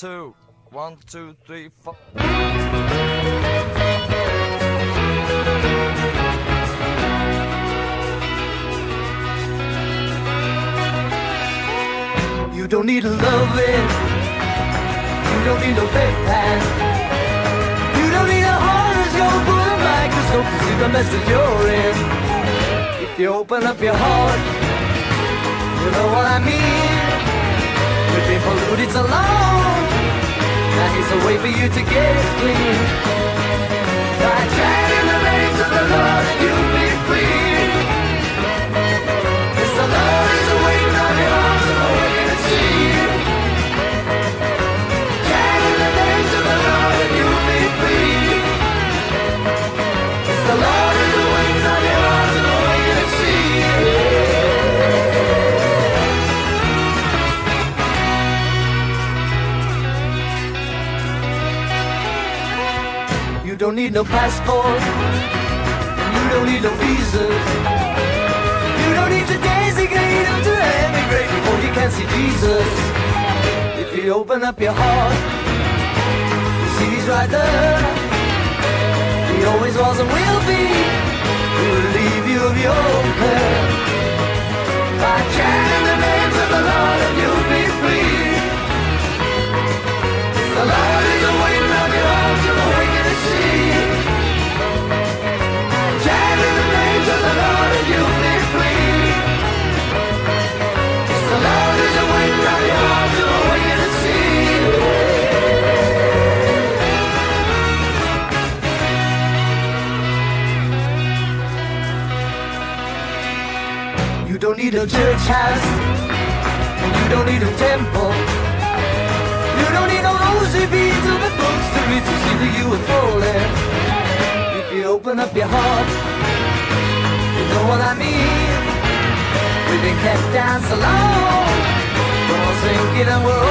two, one, two, three, four. You don't need a loving. You don't need no bedpan. You don't need a horoscope or a microscope to see the mess that you're in. If you open up your heart, you know what I mean. We've been polluted so Now here's a way for you to get clean. Don't need no passport. You don't need no visas. You don't need to designate to emigrate before you can see Jesus. If you open up your heart, you see he's right there. He always was and will be. Don't need a church house, and you don't need a temple. You don't need no rosy beads or the books to read to see you were falling. If you open up your heart, you know what I mean. We've been kept down so long, we're all sinking and we're